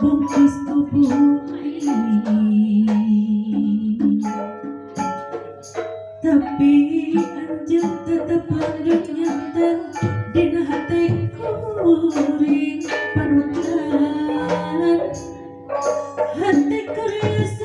bungkus tubuh tapi hati kuliah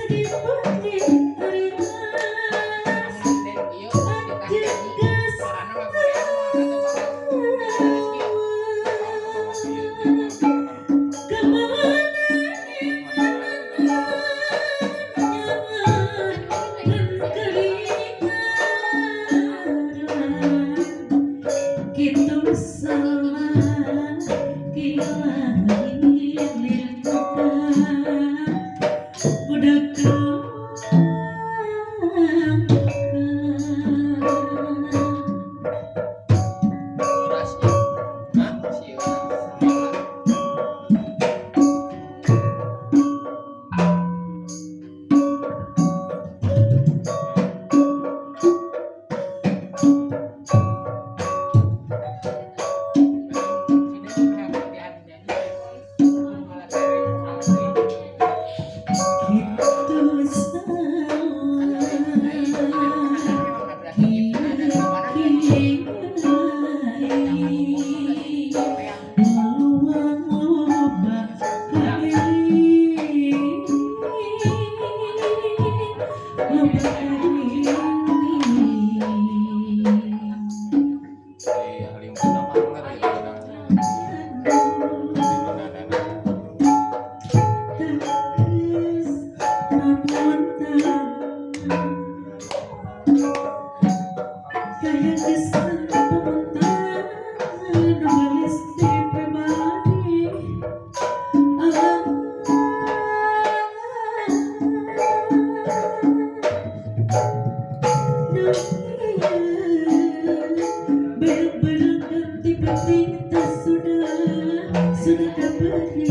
sudah kembali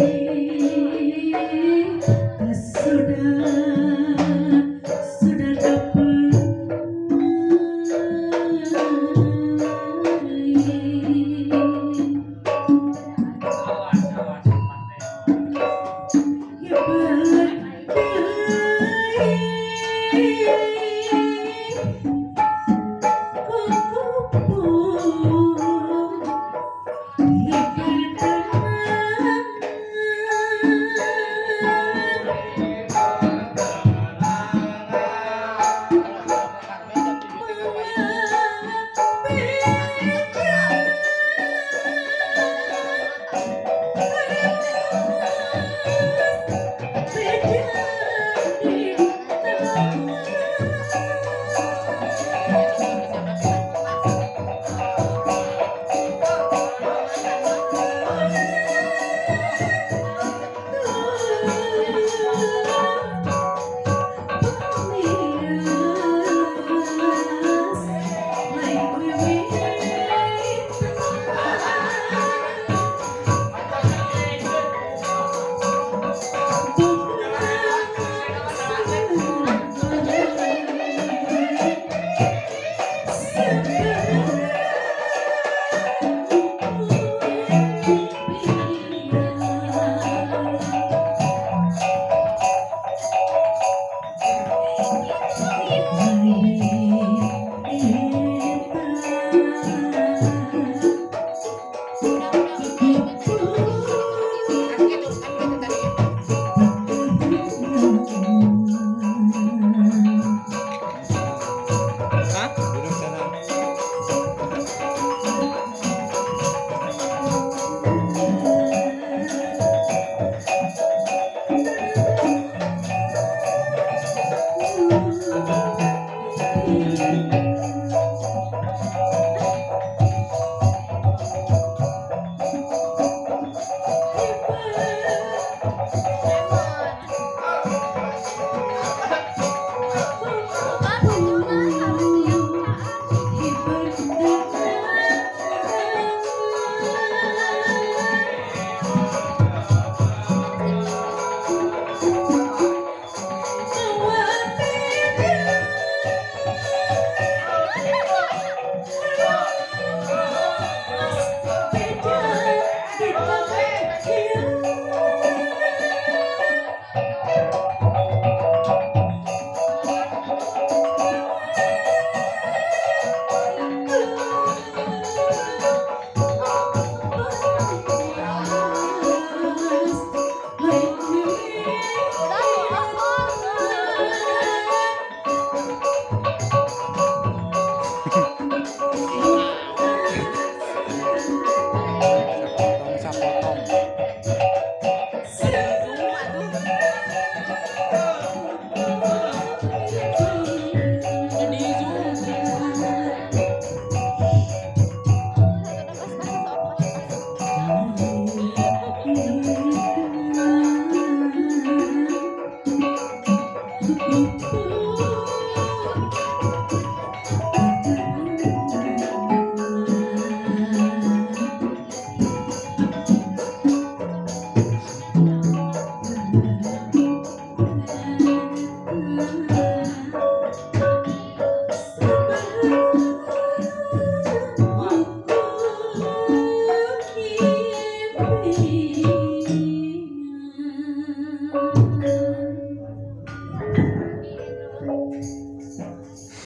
Tak